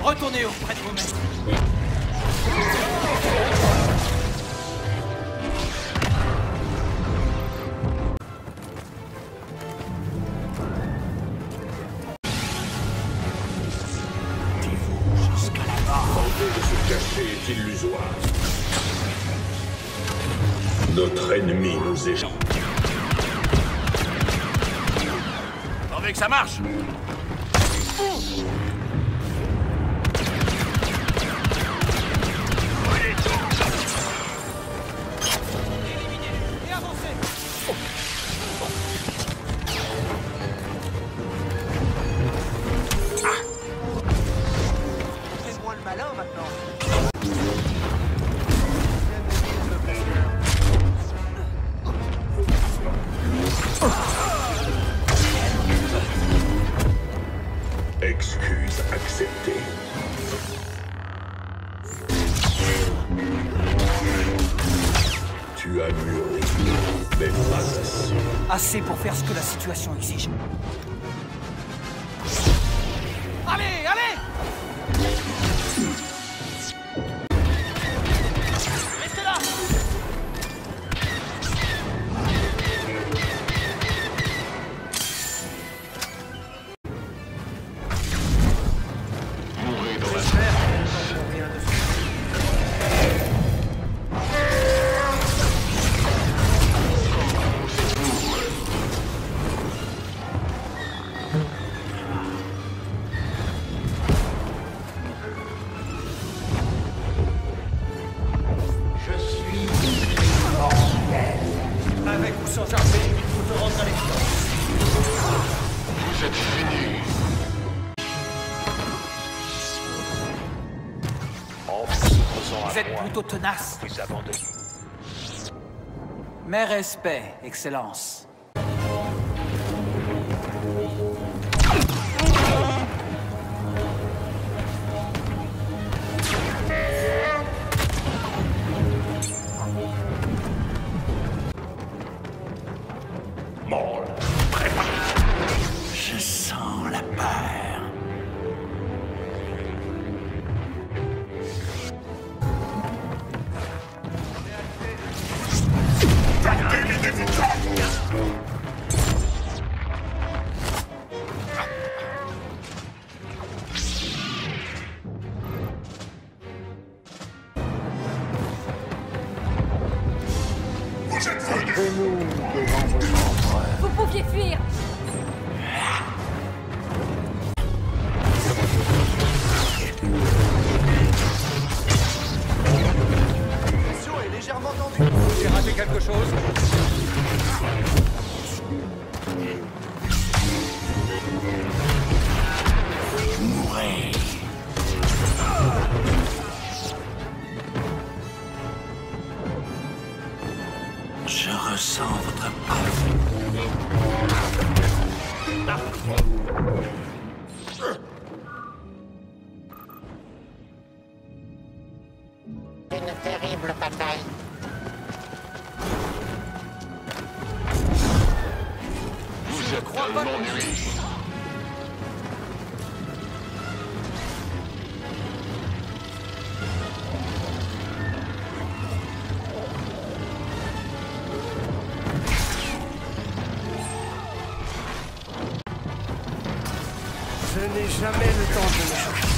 Retournez auprès de vos maîtres. jusqu'à la mort. de se cacher est illusoire. Notre ennemi nous échappe. Attendez que ça marche Tu as mûri, mais pas assez. Assez pour faire ce que la situation exige. Vous êtes plutôt tenace. Mes respects, Excellence. Vous pouviez fuir La pression est légèrement tendue. J'ai raté quelque chose Je ressens votre peur. Une terrible bataille. Je n'ai jamais le temps de me.